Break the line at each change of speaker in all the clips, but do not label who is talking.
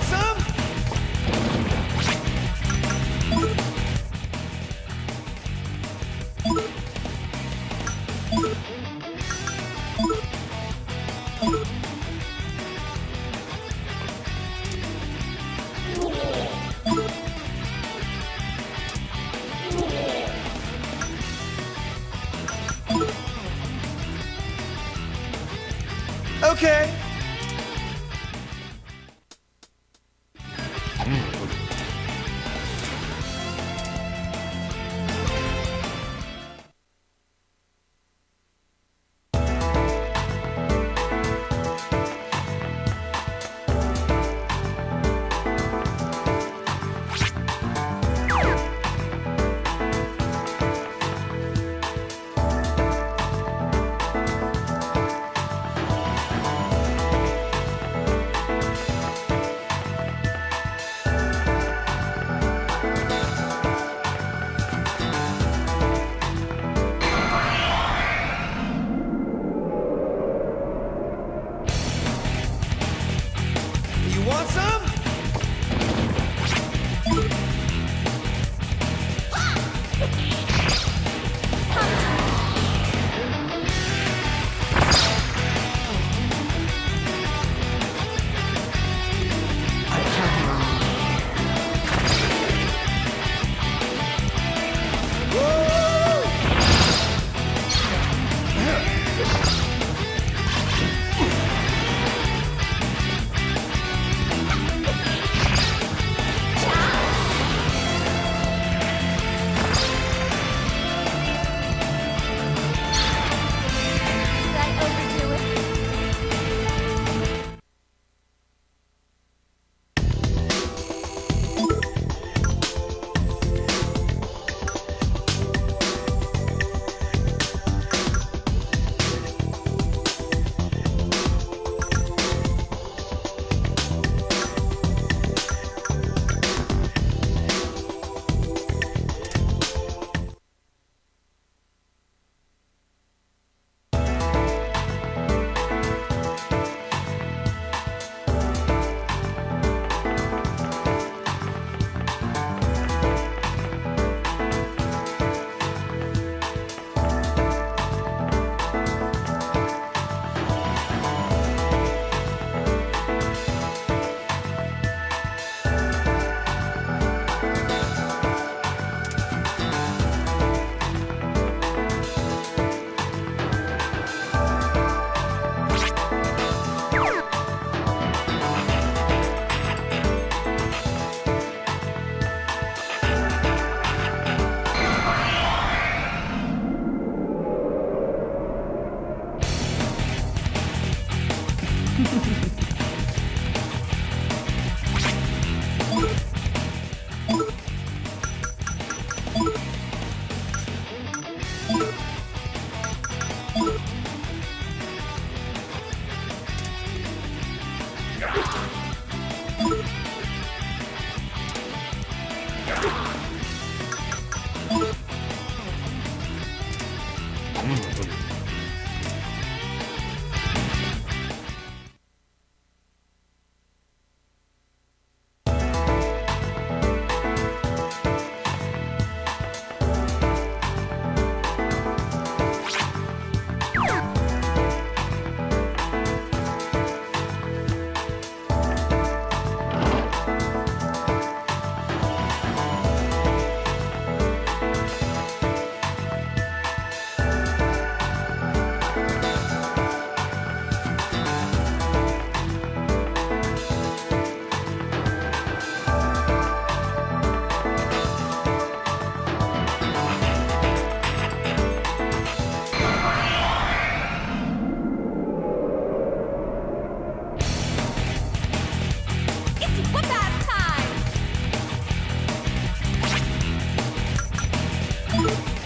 Johnson! 네.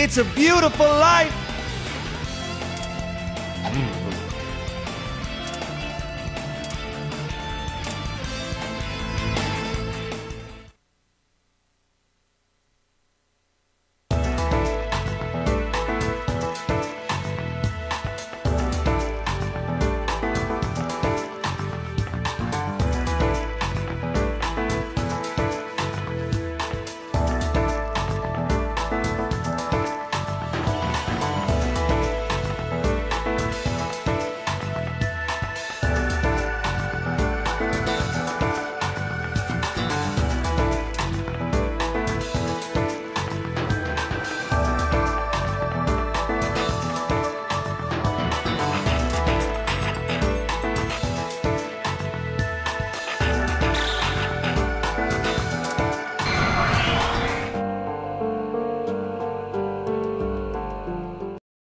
It's a beautiful life.